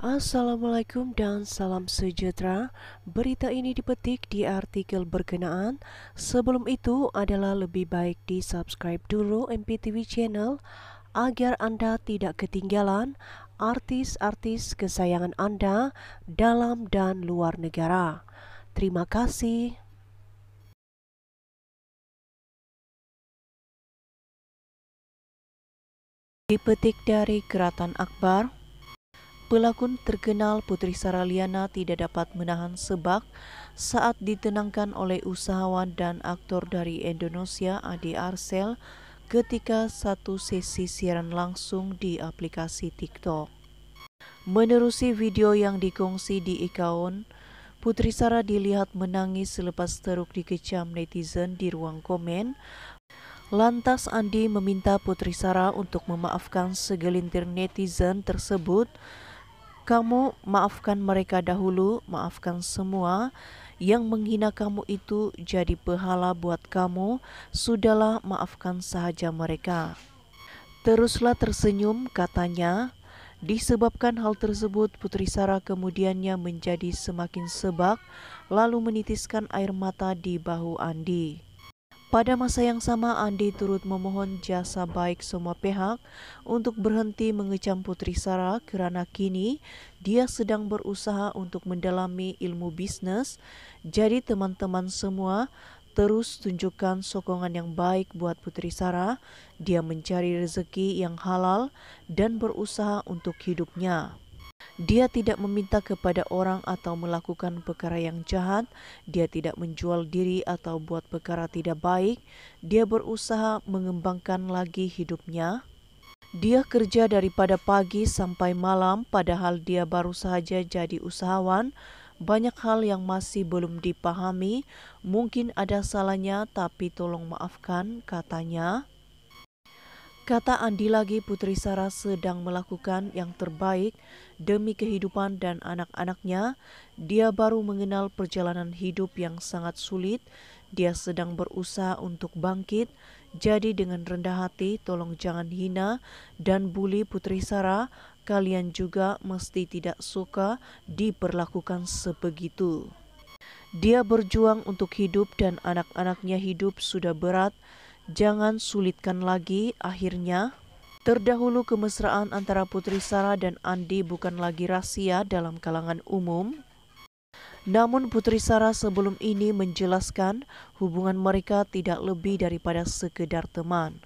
Assalamualaikum dan salam sejahtera. Berita ini dipetik di artikel berkenaan. Sebelum itu adalah lebih baik di subscribe dulu MPTV channel agar Anda tidak ketinggalan artis-artis kesayangan Anda dalam dan luar negara. Terima kasih. Dipetik dari Keratan Akbar Pelakon terkenal Putri Saraliana tidak dapat menahan sebak saat ditenangkan oleh usahawan dan aktor dari Indonesia Adi Arsel ketika satu sesi siaran langsung di aplikasi TikTok. Menerusi video yang dikongsi di ikaun, Putri Sara dilihat menangis selepas teruk dikecam netizen di ruang komen. Lantas Andi meminta Putri Sara untuk memaafkan segelintir netizen tersebut kamu maafkan mereka dahulu, maafkan semua yang menghina kamu itu jadi pahala buat kamu. Sudahlah, maafkan sahaja mereka. Teruslah tersenyum, katanya. Disebabkan hal tersebut, Putri Sarah kemudiannya menjadi semakin sebak, lalu menitiskan air mata di bahu Andi. Pada masa yang sama, Andi turut memohon jasa baik semua pihak untuk berhenti mengecam Putri Sarah kerana kini dia sedang berusaha untuk mendalami ilmu bisnes. Jadi teman-teman semua terus tunjukkan sokongan yang baik buat Putri Sarah. Dia mencari rezeki yang halal dan berusaha untuk hidupnya. Dia tidak meminta kepada orang atau melakukan perkara yang jahat. Dia tidak menjual diri atau buat perkara tidak baik. Dia berusaha mengembangkan lagi hidupnya. Dia kerja daripada pagi sampai malam, padahal dia baru saja jadi usahawan. Banyak hal yang masih belum dipahami. Mungkin ada salahnya, tapi tolong maafkan, katanya. Kata Andi lagi Putri Sarah sedang melakukan yang terbaik demi kehidupan dan anak-anaknya. Dia baru mengenal perjalanan hidup yang sangat sulit. Dia sedang berusaha untuk bangkit. Jadi dengan rendah hati tolong jangan hina dan bully Putri Sarah. Kalian juga mesti tidak suka diperlakukan sebegitu. Dia berjuang untuk hidup dan anak-anaknya hidup sudah berat Jangan sulitkan lagi akhirnya. Terdahulu kemesraan antara Putri Sarah dan Andi bukan lagi rahasia dalam kalangan umum. Namun Putri Sarah sebelum ini menjelaskan hubungan mereka tidak lebih daripada sekedar teman.